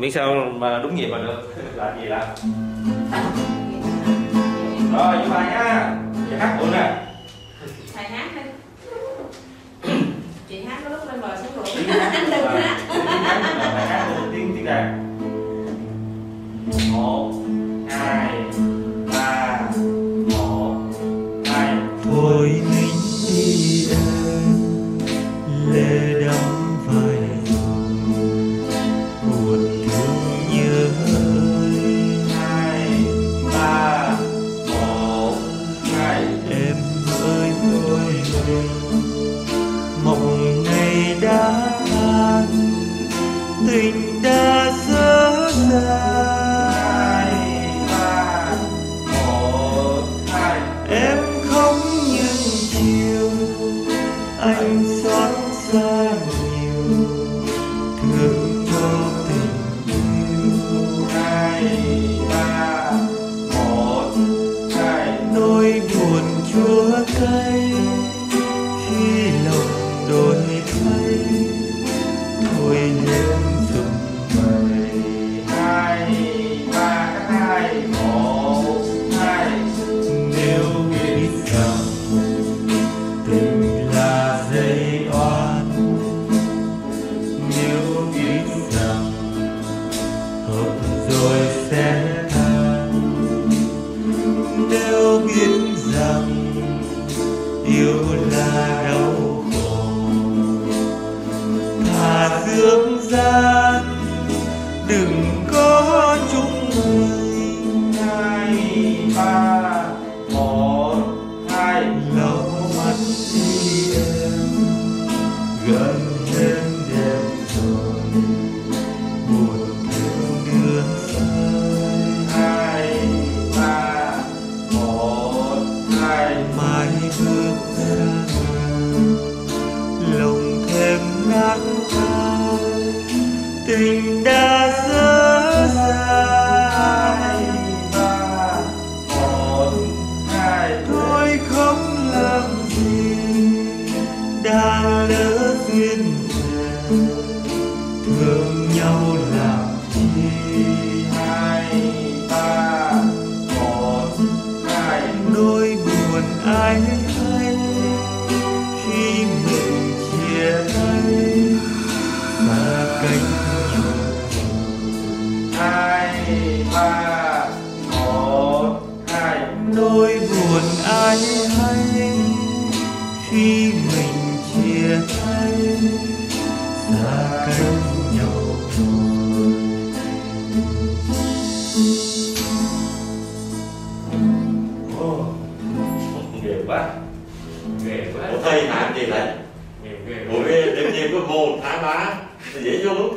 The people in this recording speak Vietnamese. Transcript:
biết sao mà đúng nhịp mà được. Làm gì làm? Rồi chúng ta nhá giờ hát bữa nè. Thầy hát đi. Chị hát có lúc lên bờ xuống ruộng em ơi tôi mộng ngày đã tan, tình đã dở dài một hai em không những chiều, anh xót xa nhiều. Thương cho tình yêu. Chúa cay khi lòng đổi thay, thôi lên dùng mày hai ba hai một hai. Nếu biết rằng tình là dây oan, nếu biết rằng hợp rồi sẽ tan. Nếu biết rằng yêu là đau khổ. Thà dương gian, đừng có chung người. Hai ba một hai lâu mắt đi. Em gần thêm ra lòng thêm nát tan tình đã dở hai dang còn hai thôi không làm gì, đã lỡ duyên phận thương nhau làm chi hai ta? Còn hai nỗi buồn ai buồn ai hay khi mình chia tay? Xa cách nhau Ồ, ghê quá. Ghê quá. Ủa thầy hát gì vậy? Ủa đêm đêm có hồn thả má Dễ vô